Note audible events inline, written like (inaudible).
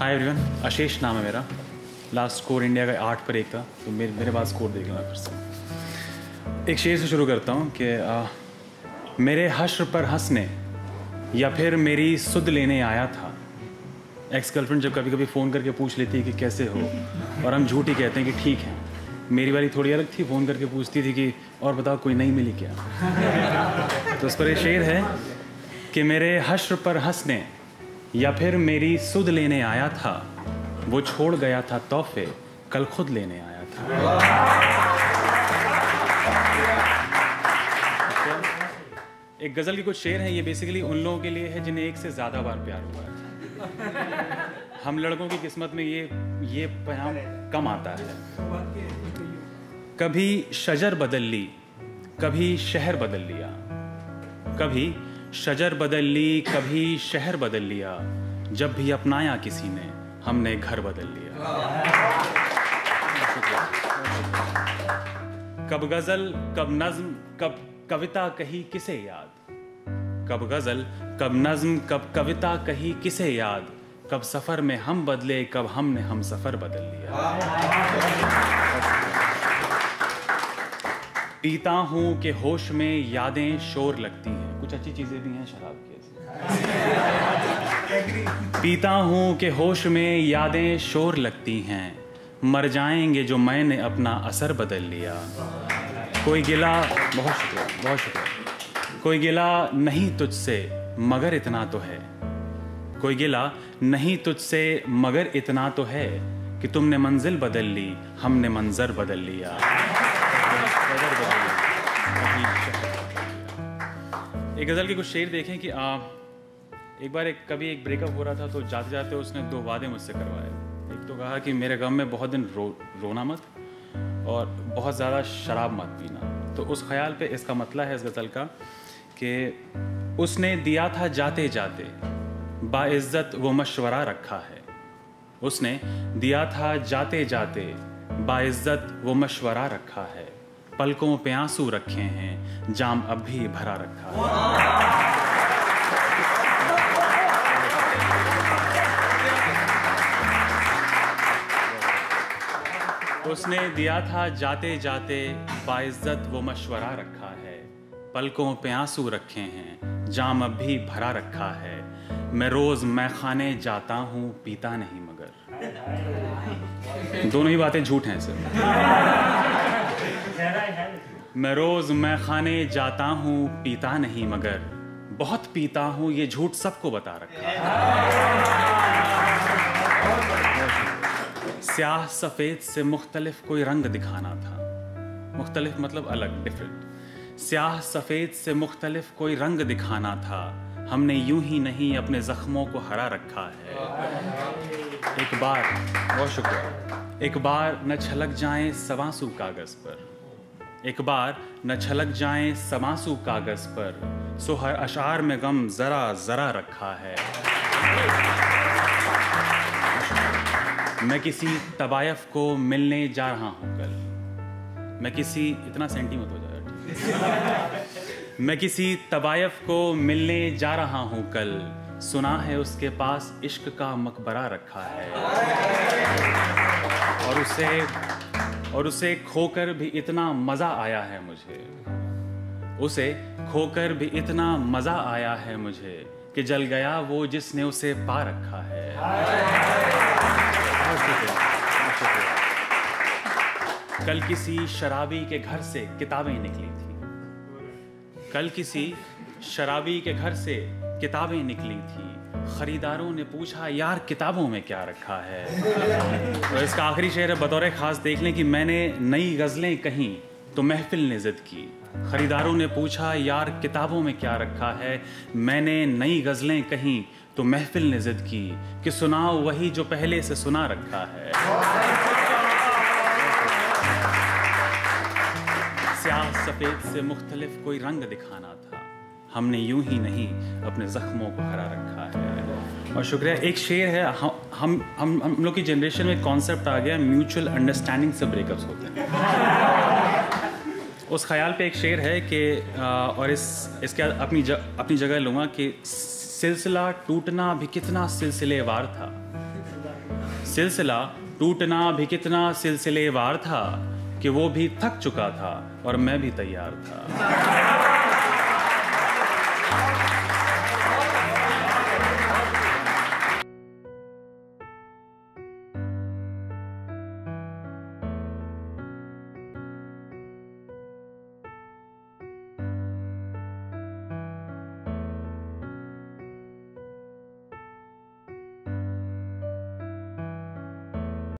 Hi everyone आशीष नाम है मेरा। लास्ट स्कोर इंडिया का आठ पर एक था तो मेरे मेरे पास स्कोर देख लेना फिर से। एक शेर से शुरू करता हूँ कि आ, मेरे हश्र पर हंसने या फिर मेरी सुध लेने आया था। एक्स गर्लफ्रेंड जब कभी कभी फ़ोन करके पूछ लेती है कि कैसे हो और हम झूठ कहते हैं कि ठीक है। मेरी वाली थोड़ी अलग थी फ़ोन करके पूछती थी कि और बताओ कोई नहीं मिली क्या? (laughs) तो उस पर ये शेर है कि मेरे हश्र पर हंसने या फिर मेरी सुध लेने आया था, वो छोड़ गया था तोहफे, कल खुद लेने आया था। एक गज़ल की कुछ शेर हैं, ये बेसिकली उन लोगों के लिए है जिन्हें एक से ज़्यादा बार प्यार हुआ है। हम लड़कों की किस्मत में ये ये पैगाम कम आता है। कभी शजर बदल ली, कभी शहर बदल लिया, कभी शजर बदल ली, कभी शहर बदल लिया। जब भी अपनाया किसी ने, हमने घर बदल लिया। कब गज़ल, कब नज्म, कब कविता कही किसे याद? कब गज़ल, कब नज्म, कब कविता कही किसे याद? कब सफ़र में हम बदले, कब हमने हम सफ़र बदल लिया। पीता हूँ कि होश में यादें शोर लगती हैं। कुछ अच्छी चीज़ें भी हैं शराब की पीता हूँ कि होश में यादें शोर लगती हैं। मर जाएँगे जो मैंने अपना असर बदल लिया। कोई गिला, बहुत शुक्रिया बहुत शुक्रिया। कोई गिला, नहीं तुझसे मगर इतना तो है। कोई गिला, नहीं तुझसे मगर इतना तो है कि तुमने मंजिल बदल ली, हमने मंजर बदल लिया। गज़ल के कुछ शेर देखें कि आ, एक बार एक कभी एक ब्रेकअप हो रहा था तो जाते जाते उसने दो वादे मुझसे करवाए। एक तो कहा कि मेरे गम में बहुत दिन रो रोना मत और बहुत ज़्यादा शराब मत पीना। तो उस ख्याल पे इसका मतला है इस गज़ल का कि उसने दिया था जाते जाते बाइज़्ज़त वो मशवरा रखा है। उसने दिया था जाते जाते बाइज़्ज़त वो मशवरा रखा है। पलकों पे आँसू रखे हैं, जाम अब भी भरा रखा है। उसने दिया था, जाते जाते बाइज्जत वो मशवरा रखा है। पलकों पे आँसू रखे हैं, जाम अब भी भरा रखा है। मैं रोज मैं खाने जाता हूँ, पीता नहीं मगर। दोनों ही बातें झूठ हैं, सर। मैं रोज मैं खाने जाता हूँ, पीता नहीं, मगर बहुत पीता हूँ, ये झूठ सबको बता रखा है। स्याह सफ़ेद से मुख्तलिफ़ कोई रंग दिखाना था। मुख्तलिफ़ मतलब अलग डिफरेंट स्याह सफ़ेद से मुख्तलिफ़ कोई रंग दिखाना था। हमने यूँ ही नहीं, अपने ज़ख्मों को हरा रखा है। एक बार, बहुत शुक्रिया। एक बार न छलक जाए सवासू कागज़ पर। एक बार न छलक जाए समासू कागज़ पर, सो हर अशार में गम ज़रा ज़रा रखा है। मैं किसी तबायफ को मिलने जा रहा हूँ कल। मैं किसी, इतना सेंटीमत हो जाएगा मैं किसी तबायफ को मिलने जा रहा हूँ कल। सुना है उसके पास इश्क का मकबरा रखा है। और उसे और उसे खोकर भी इतना मज़ा आया है मुझे। उसे खोकर भी इतना मज़ा आया है मुझे कि जल गया वो जिसने उसे पा रखा है। कल किसी शराबी के घर से किताबें निकली थी। कल किसी शराबी के घर से किताबें निकली थी। खरीदारों ने पूछा, यार, किताबों में क्या रखा है? तो इसका आखिरी शेर है, बतौर खास देख लें कि मैंने नई गज़लें कहीं तो महफिल ने जिद की। खरीदारों ने पूछा, यार, किताबों में क्या रखा है? मैंने नई गज़लें कहीं तो महफिल ने जिद की कि सुनाओ वही जो पहले से सुना रखा है। स्याह सफ़ेद से मुख्तलिफ़ कोई रंग दिखाना था। हमने यूँ ही नहीं अपने ज़ख्मों को हरा रखा है। और शुक्रिया एक शेर है हम हम हम, हम लोग की जनरेशन में कॉन्सेप्ट आ गया म्यूचुअल अंडरस्टैंडिंग से ब्रेकअप्स होते हैं। उस ख्याल पे एक शेर है कि और इस इसके अपनी ज, अपनी जगह लूँगा कि सिलसिला टूटना भी कितना सिलसिलेवार था। सिलसिला टूटना भी कितना सिलसिलेवार था कि वो भी थक चुका था और मैं भी तैयार था।